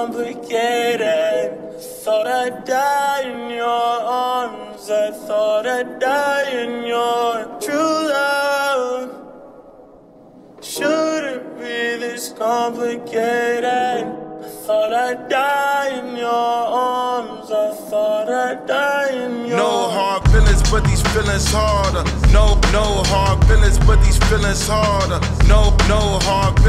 complicated. Thought I'd die in your arms. I thought I'd die in your true love. Shouldn't be this complicated. I thought I'd die in your arms. I thought I'd die in your No hard feelings, but these feelings harder. No, no hard feelings, but these feelings harder. No, no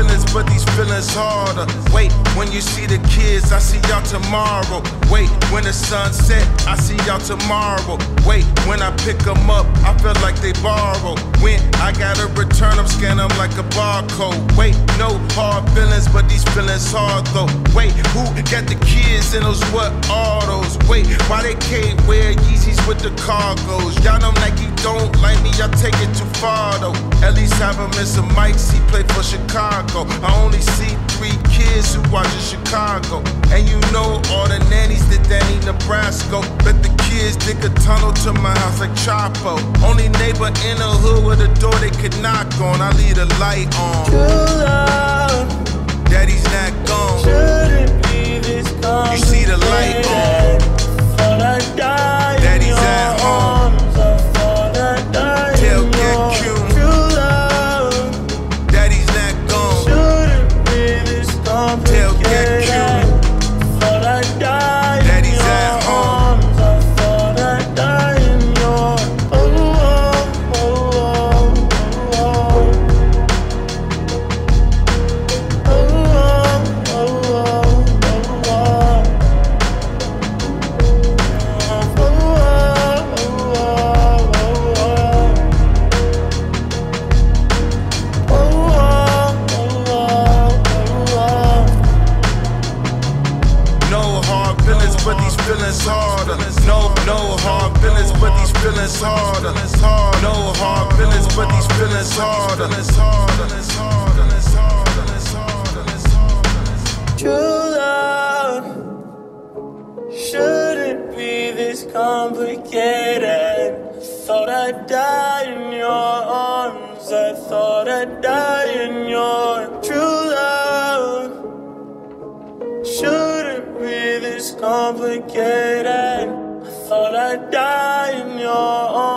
feelings, but these feelings harder. Wait, when you see the kids, I see y'all tomorrow. Wait, when the sun set, I see y'all tomorrow. Wait, when I pick them up, I feel like they borrow. When I gotta return them, scan them like a barcode. Wait, no hard feelings, but these feelings hard though. Wait, who got the kids in those what are those? Wait, why they can't wear Yeezys with the cargos? Y'all know Nike don't like me, y'all take it too far though. At least have him in some mics, he played for Chicago. I only see three kids who watch in Chicago. And you know all the nannies that Danny Nebraska. Bet the kids dig a tunnel to my house like Chapo. Only neighbor in the hood with a door they could knock on. I leave the light on. true love. Feelings harder. No, no hard feelings, but these feelings harder. No hard feelings, but these feelings harder. True love shouldn't be this complicated. Thought I'd die in your arms. I thought I'd die in your true love. Shouldn't this complicated. I thought I'd die in your arms.